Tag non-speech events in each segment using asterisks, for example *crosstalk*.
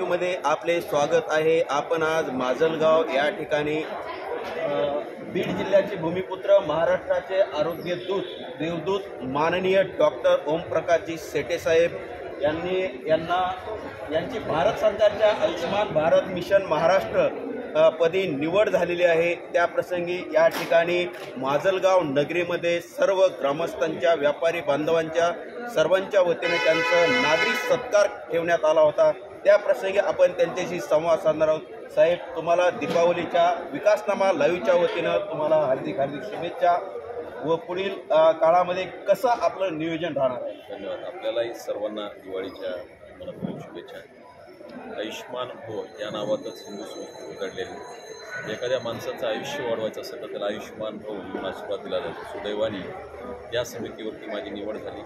मध्ये आपले स्वागत आहे. आपण आज माजलगाव या ठिकाणी बीड जिल्ह्याचे भूमिपुत्र महाराष्ट्राचे आरोग्य दूत देवदूत माननीय डॉक्टर ओमप्रकाशजी सेटे साहेब यांनी यांना यांची भारत सरकारच्या आयुष्यमान भारत मिशन महाराष्ट्र पदी निवड झालेली आहे. त्याप्रसंगी या ठिकाणी माजलगाव नगरीमध्ये सर्व ग्रामस्थांच्या व्यापारी बांधवांच्या सर्वांच्या वतीने त्यांचं नागरिक सत्कार ठेवण्यात आला होता. त्या प्रसंगी आपण त्यांच्याशी संवाद साधणार आहोत. साहेब तुम्हाला दीपावलीच्या विकासनामा लाईव्हच्या वतीनं तुम्हाला हार्दिक हार्दिक शुभेच्छा व पुढील काळामध्ये कसं आपलं नियोजन राहणार? आहे धन्यवाद. आपल्यालाही सर्वांना दिवाळीच्या मनपूर्वक शुभेच्छा. आयुष्मान भो हो या नावातच हिंदू संस्कृती घडलेली एखाद्या माणसाचं आयुष्य वाढवायचं असेल तर त्याला आयुष्मान भो हो म्हणून आशीर्वाद दिला जातो. सुदैवाने या समितीवरती माझी निवड झाली.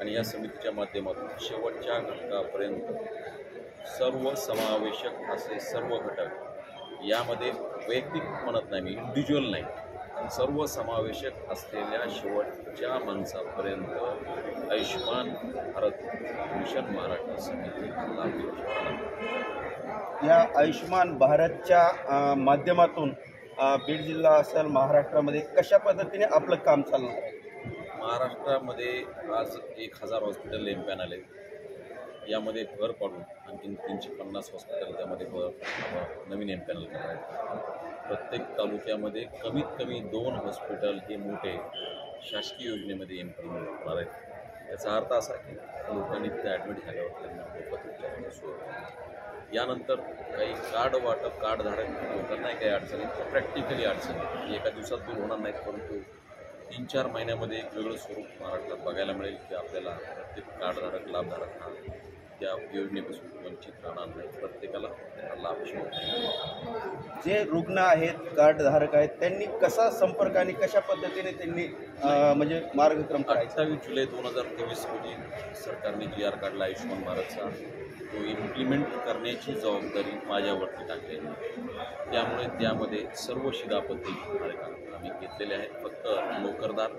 आणि या समितीच्या माध्यमातून शेवटच्या घटकापर्यंत सर्व समावेशक असे सर्व घटक. यामध्ये वैयक्तिक म्हणत नाही मी इंडिव्हिज्युअल नाही. पण सर्व समावेशक असलेल्या शेवटच्या माणसापर्यंत आयुष्मान भारत मिशन महाराष्ट्र समिती. या आयुष्यमान भारतच्या माध्यमातून बीड जिल्हा असेल महाराष्ट्रामध्ये कशा पद्धतीने आपलं काम आहे महाराष्ट्रामध्ये आज एक हजार हॉस्पिटल एम पॅन आले. यामध्ये भर पाडून आणखीन तीनशे पन्नास हॉस्पिटल त्यामध्ये भर नवीन एम पॅनल करणार आहेत प्रत्येक तालुक्यामध्ये कमीत कमी दोन हॉस्पिटल हे मोठे शासकीय योजनेमध्ये एम पॅनल होणार आहेत. याचा अर्थ असा की लोकांनी तिथे ॲडमिट झाल्यावर त्यांना मोफत उपचाराची सोय यानंतर काही कार्ड वाटप कार्डधारक लोकांना काही अडचणी प्रॅक्टिकली अडचणी एका दिवसात दूर होणार नाहीत परंतु तीन चार महिन्यामध्ये एक वेगळं स्वरूप महाराष्ट्रात बघायला मिळेल की आपल्याला प्रत्येक कार्डधारक लाभधारक हा त्या योजनेपासून वंचित राहणार नाही प्रत्येकाला लाभ जे रुग्ण आहेत कार्डधारक आहेत त्यांनी कसा संपर्क आणि कशा पद्धतीने त्यांनी म्हणजे मार्गक्रम करायचा? अठ्ठावीस जुलै दोन हजार तेवीस रोजी सरकारने जी आर काढला आयुष्यमान भारतचा तो इम्प्लिमेंट करण्याची जबाबदारी माझ्यावरती टाकलेली आहे. त्यामुळे त्यामध्ये सर्व शिधापत्ती आम्ही घेतलेले आहेत. फक्त नोकरदार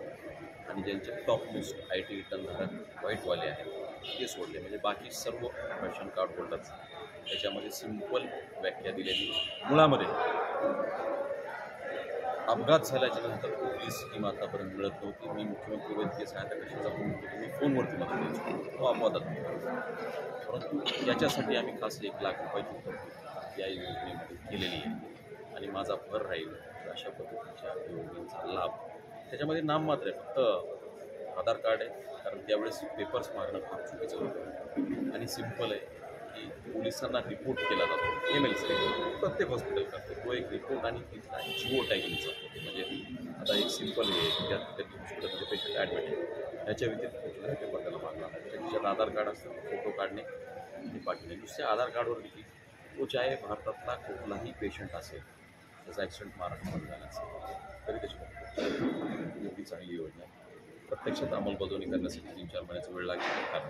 आणि ज्यांचे टॉप लिस्ट आय टी रिटर्नधारक व्हाईटवाले आहेत. ते सोडले. म्हणजे बाकी सर्व रेशन कार्ड होल्डर्स त्याच्यामध्ये सिंपल व्याख्या दिलेली. मुळामध्ये अपघात झाल्याच्यानंतर कुठली स्कीम आतापर्यंत मिळत नव्हती. मी मुख्यमंत्री वैद्यकीय सहायता कशाचा फोन होतो मी फोनवरती मदत द्यायचो तो अपवादात परंतु याच्यासाठी आम्ही खास एक लाख रुपयाची तरतूद या योजनेमध्ये केलेली आहे. आणि माझा भर राहील अशा पद्धतीच्या योजनेचा लाभ. त्याच्यामध्ये नाममात्र आहे. फक्त आधार कार्ड आहे कारण त्यावेळेस पेपर्स मागणं फार चुकीचं होतं. आणि सिंपल आहे की पोलिसांना रिपोर्ट केला जातो एम एल सी प्रत्येक हॉस्पिटल करते. तो एक रिपोर्ट आणि तिथला जिओ टॅगिंगचा म्हणजे आता एक सिंपल हे त्यात त्या हॉस्पिटलमध्ये पेशंट ॲडमिट आहे. त्याच्या व्यतिरिक्त कुठलाही पेपर त्याला मागला त्याच्यात आधार कार्ड असतं फोटो काढणे आणि पाठवणे नुसत्या आधार कार्डवर देखील तो चाहे भारतातला कुठलाही पेशंट असेल त्याचा ॲक्सिडेंट महाराष्ट्रामध्ये झाला असेल तरी त्याची एवढी चांगली योजना आहे. प्रत्यक्षात अंमलबजावणी करण्यासाठी तीन चार महिन्याचा वेळ लागेल. कारण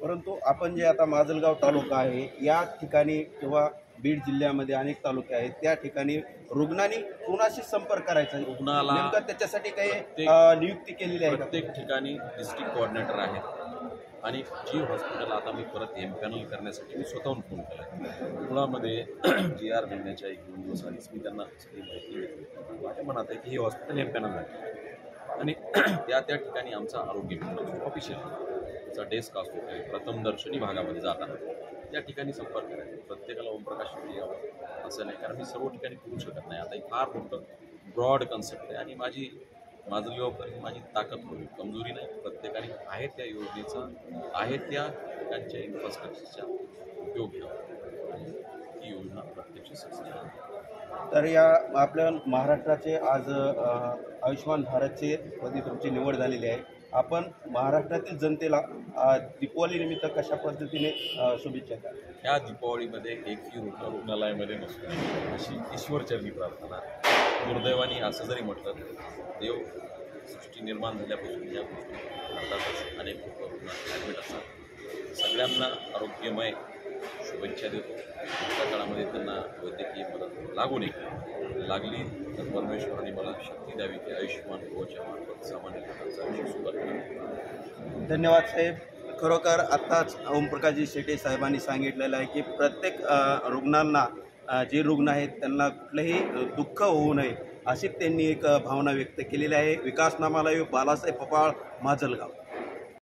परंतु आपण जे आता माजलगाव तालुका आहे या ठिकाणी किंवा बीड जिल्ह्यामध्ये अनेक तालुके आहेत त्या ठिकाणी रुग्णांनी कुणाशी संपर्क करायचा? रुग्णाला नेमकं त्याच्यासाठी काही नियुक्ती केलेली आहे प्रत्येक ठिकाणी डिस्ट्रिक्ट कोऑर्डिनेटर आहेत. आणि जी हॉस्पिटल आता मी परत एम पॅनल करण्यासाठी मी स्वतःहून फोन केला मुळामध्ये *clears throat* जी आर देण्याच्या एक दोन दिवस आधीच मी त्यांना सगळी माहिती घेतली माझ्या मनात आहे की ही हॉस्पिटल एम पॅनल आहे. आणि *clears throat* त्या त्या ठिकाणी आमचा आरोग्य मित्र ऑफिशियल डेस्क असतो काही प्रथमदर्शनी भागामध्ये जाताना त्या ठिकाणी संपर्क करायचा प्रत्येकाला ओमप्रकाश शेट्टी यावं असं नाही कारण मी सर्व ठिकाणी करू शकत नाही. आता हे फार मोठं ब्रॉड कन्सेप्ट आहे. आणि माझी माझं जबाबदारी माझी ताकद होईल कमजोरी नाही. प्रत्येकाने आहे त्या योजनेचा आहे त्या ठिकाणच्या इन्फ्रास्ट्रक्चरचा उपयोग घ्यावा. आणि ती योजना प्रत्यक्ष सक्सेस तर या आपल्या महाराष्ट्राचे आज आयुष्यमान भारतचे पदी तुमची निवड झालेली आहे. आपण महाराष्ट्रातील जनतेला दीपावलीनिमित्त कशा पद्धतीने शुभेच्छा द्या या दीपावळीमध्ये एकही रुग्ण रुग्णालयामध्ये नसतो. अशी ईश्वरचरणी प्रार्थना. दुर्दैवाने असं जरी म्हटलं देव सृष्टी निर्माण झाल्यापासून या गोष्टी अर्थातच अनेक रुग्ण ॲडमिट असतात. सगळ्यांना आरोग्यमय शुभेच्छा देतो पुढच्या काळामध्ये त्यांना वैद्यकीय मदत लागू नये. लागली तर परमेश्वराने मला शक्ती द्यावी की आयुष्यमान भोच्या मार्फत सामान्य लोकांचा आयुष्य सुधारण्यात धन्यवाद साहेब. खरोखर आत्ताच ओमप्रकाशजी शेटे साहेबांनी सांगितलेलं आहे की प्रत्येक रुग्णांना जे रुग्ण आहेत त्यांना कुठलंही दुःख होऊ नये अशी त्यांनी एक भावना व्यक्त केलेली आहे. विकासनामाला बालासाहेब पपाळ माजलगाव.